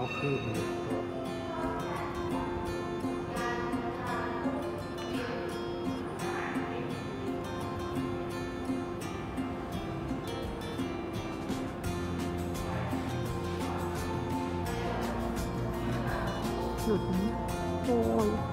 か風文と。うん、遠い。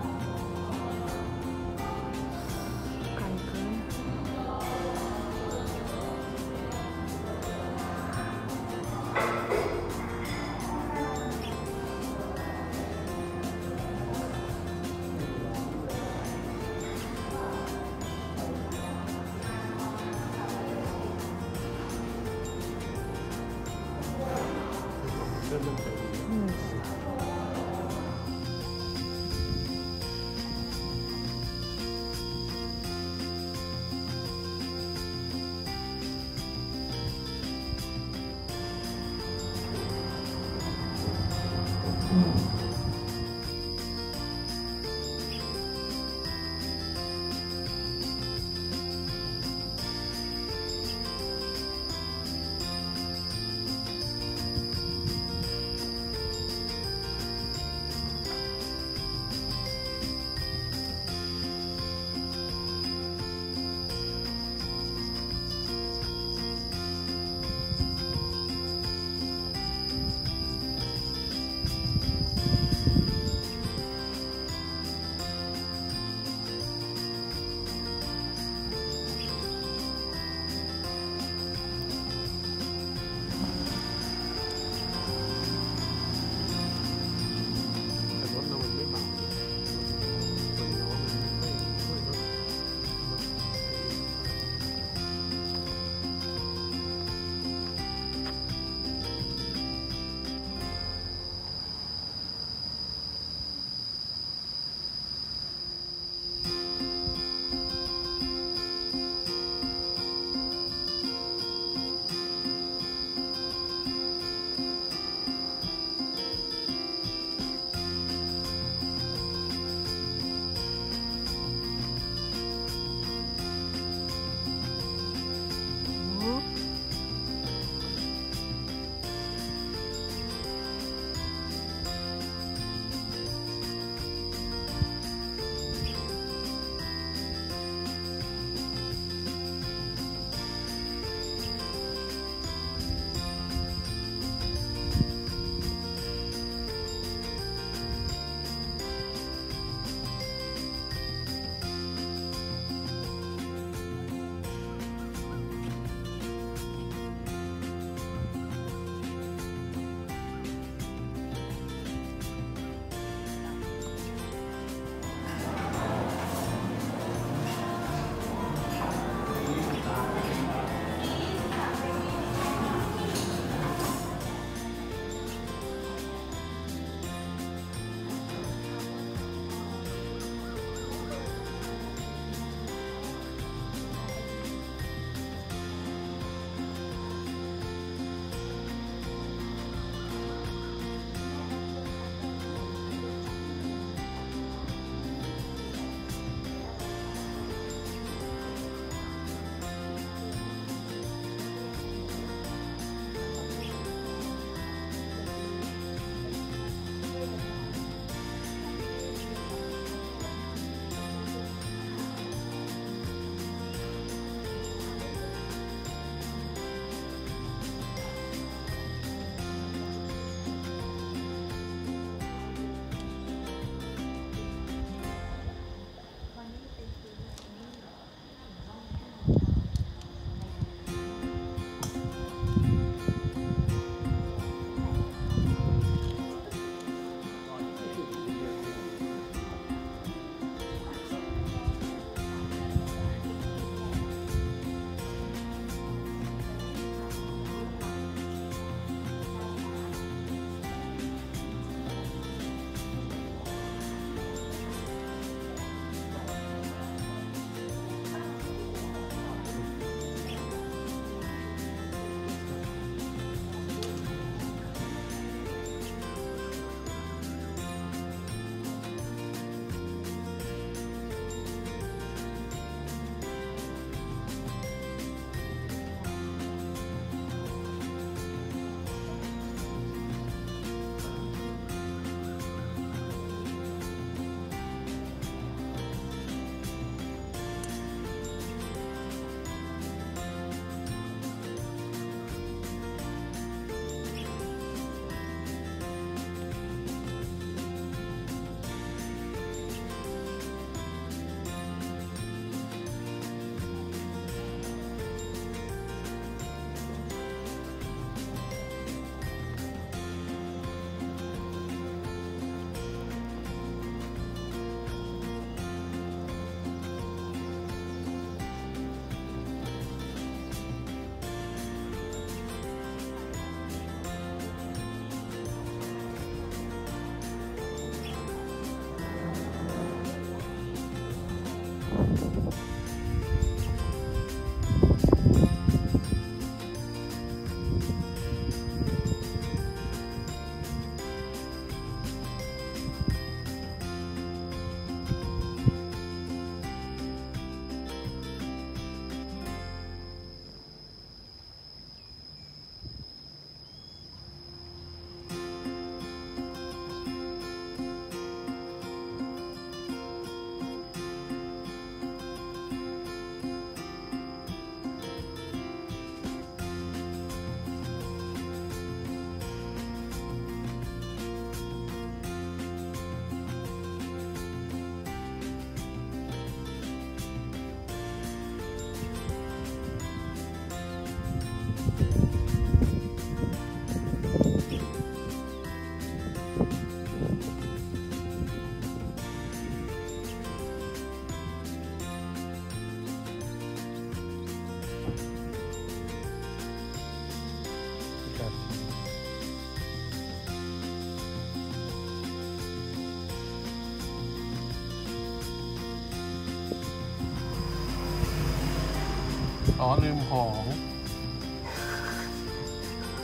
อ๋อลืมของ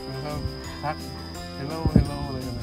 แล้วก็ทัก hello hello อะไรกันอย่างเงี้ยนี่ดู